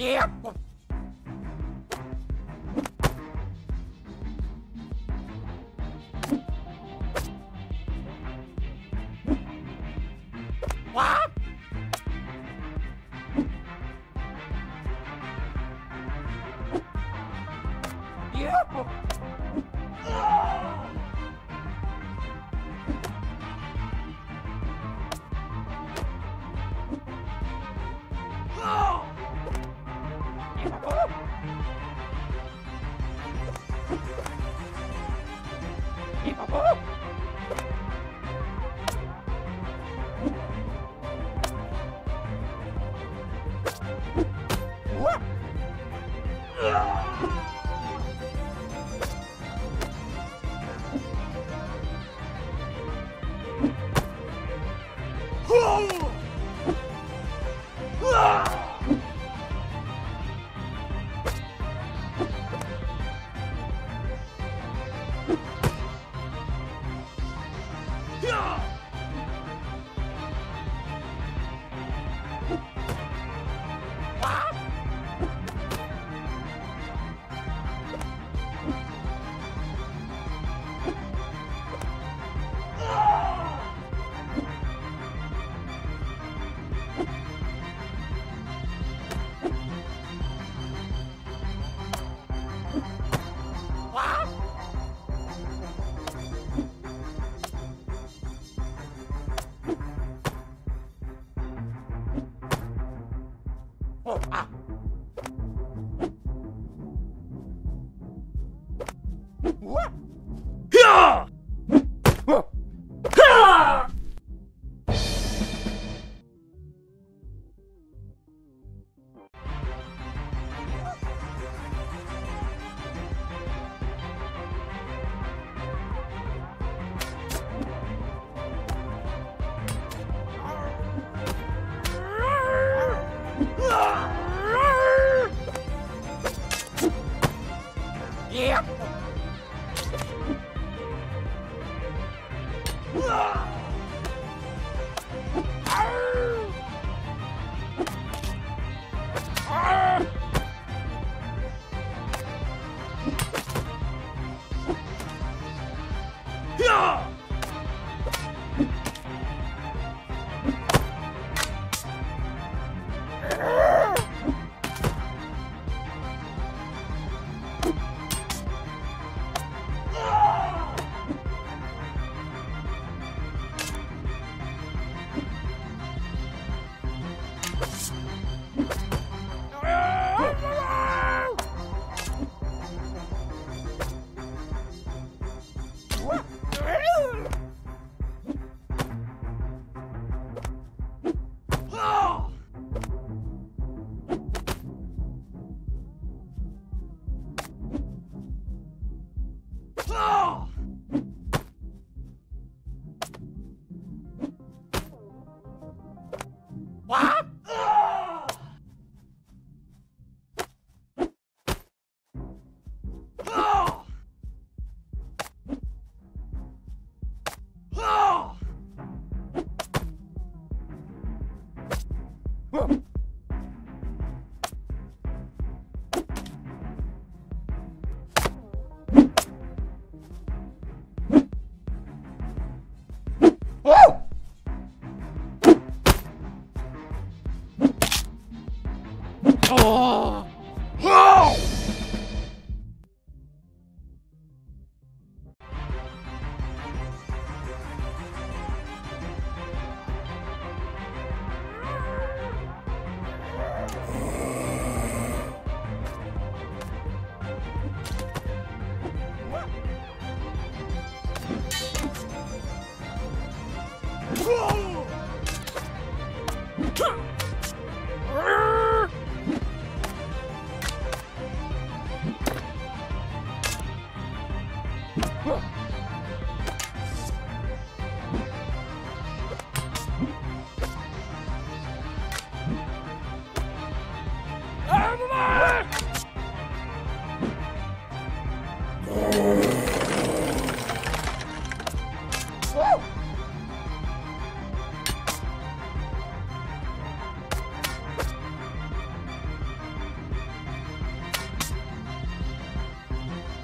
Yep. What?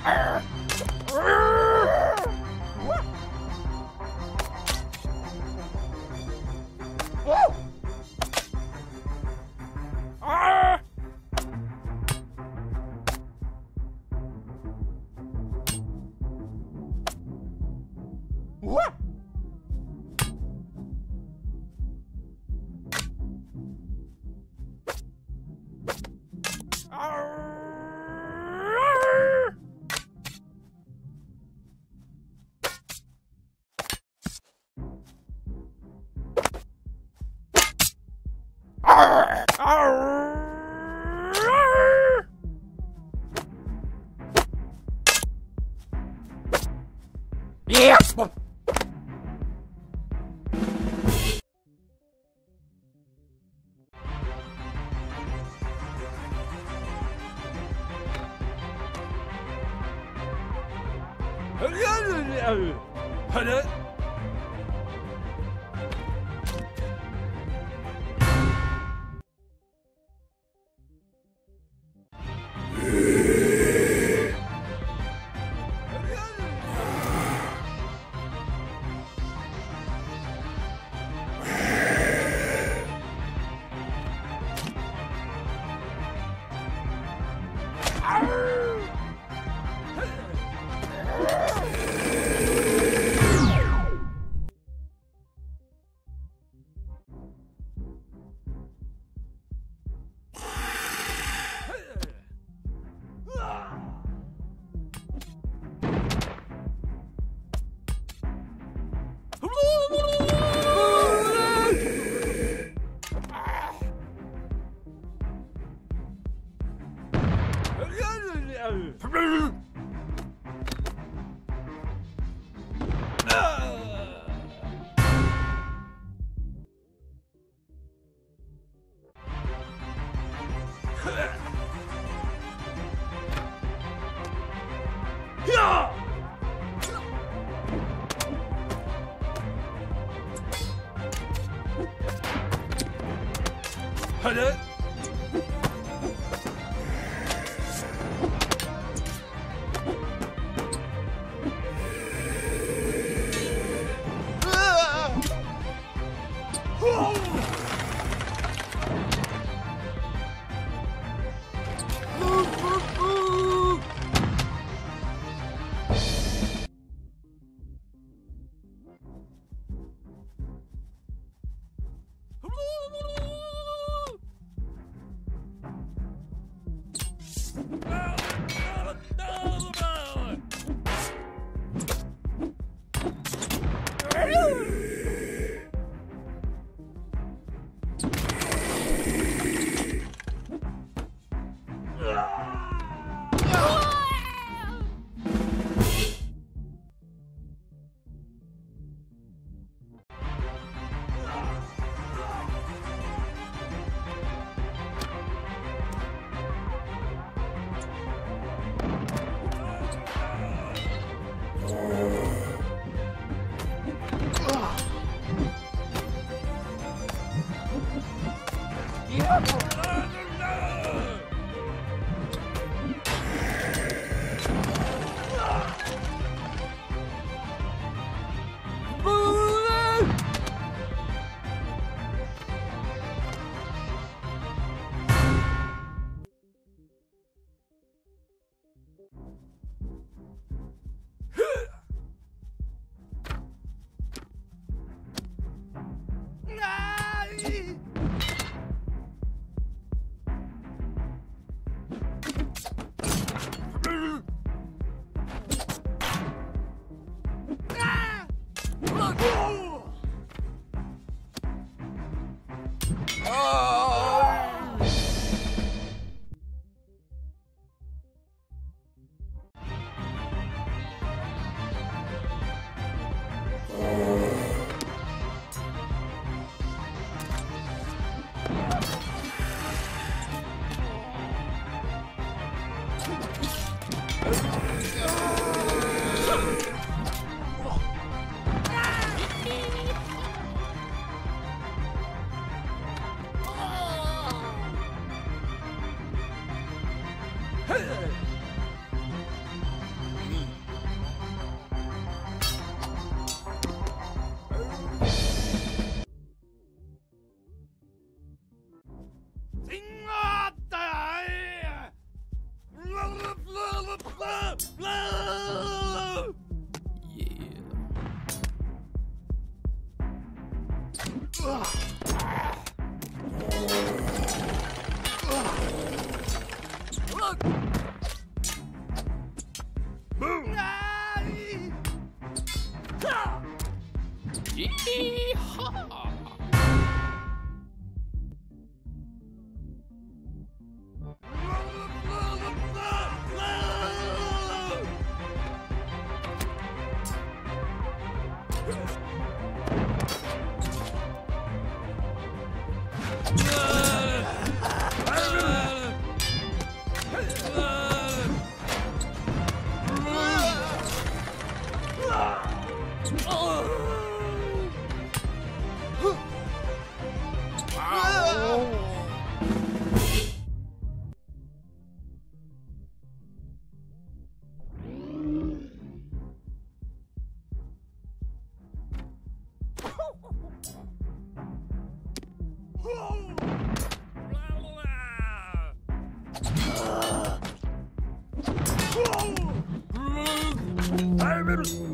Arr. Arr. Yeah. Hadi. you Aha! Oh. Bye.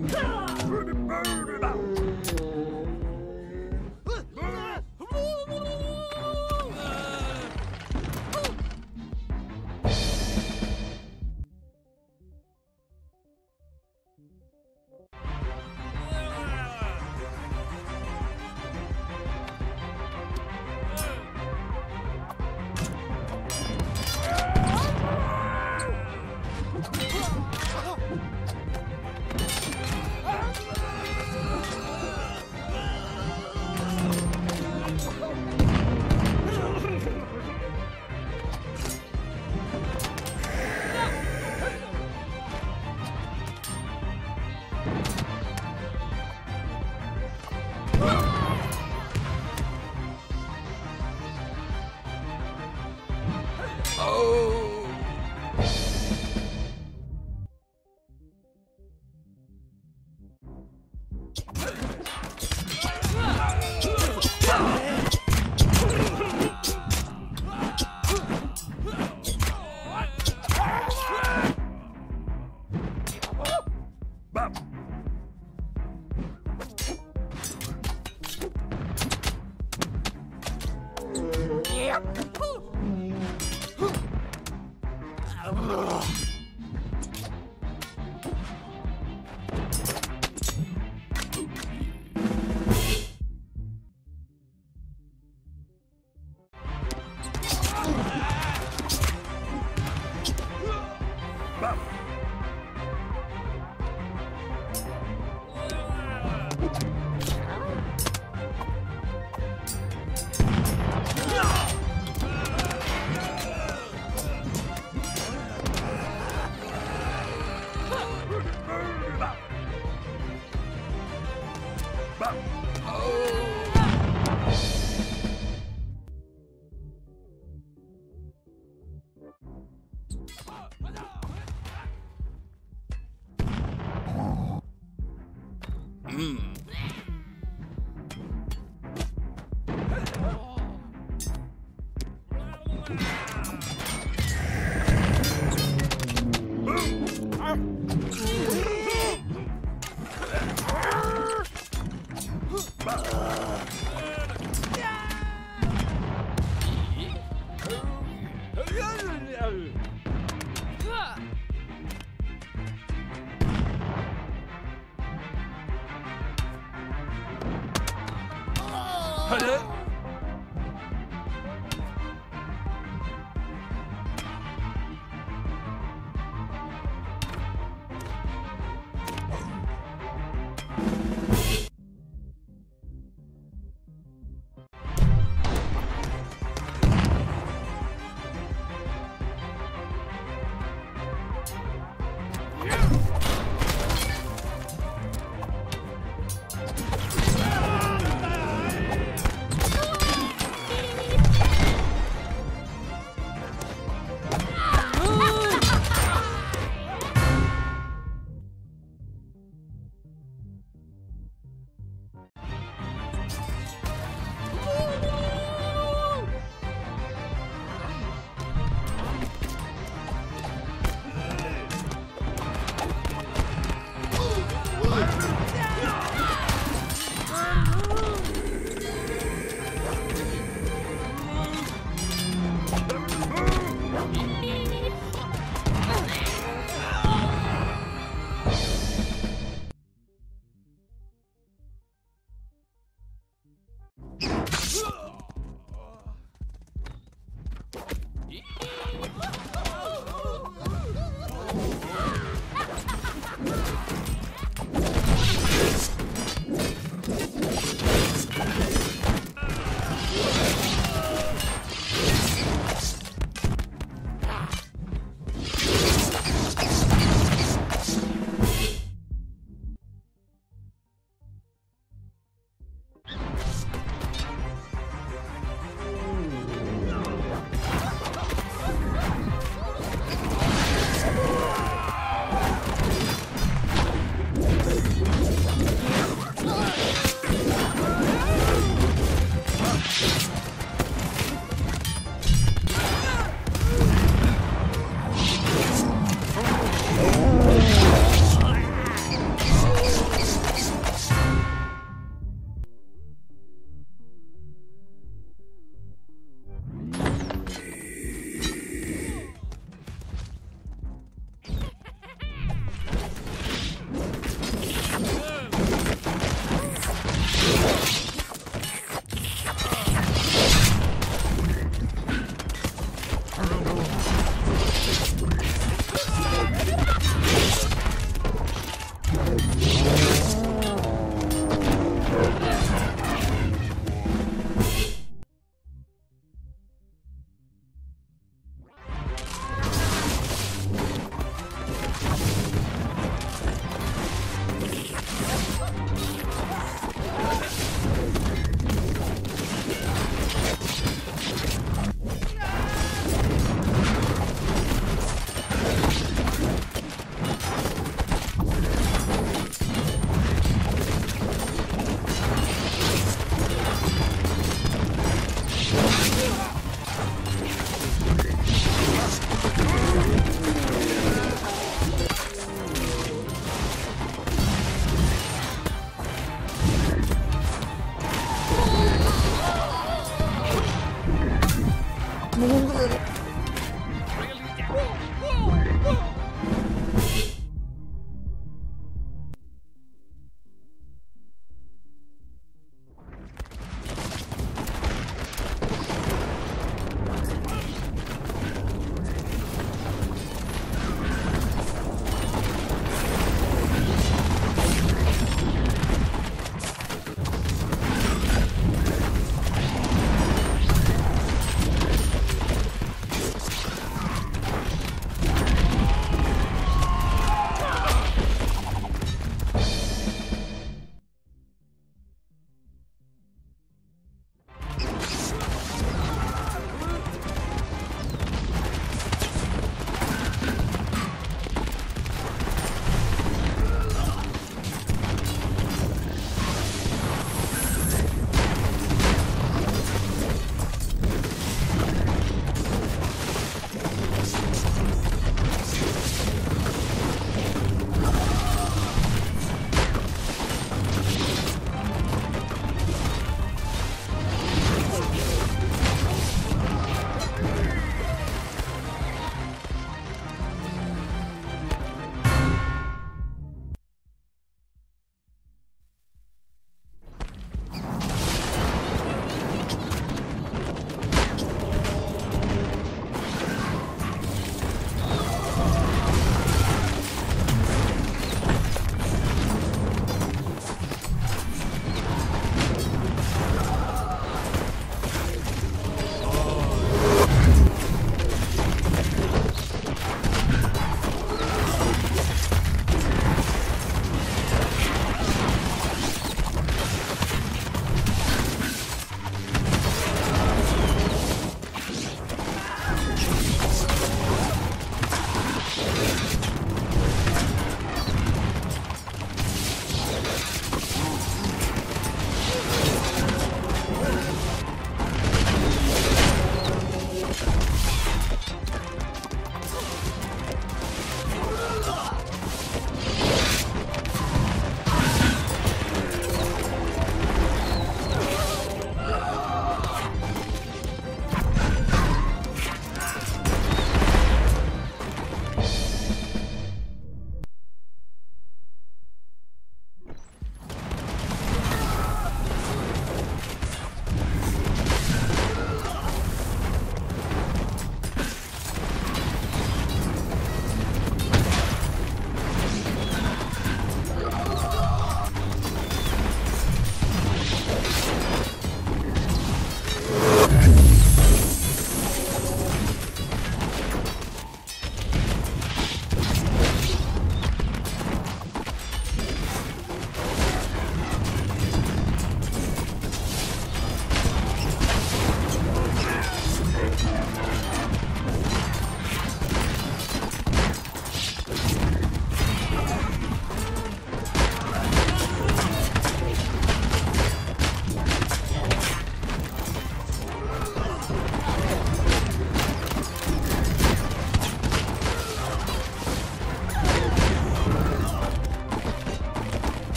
Hadi.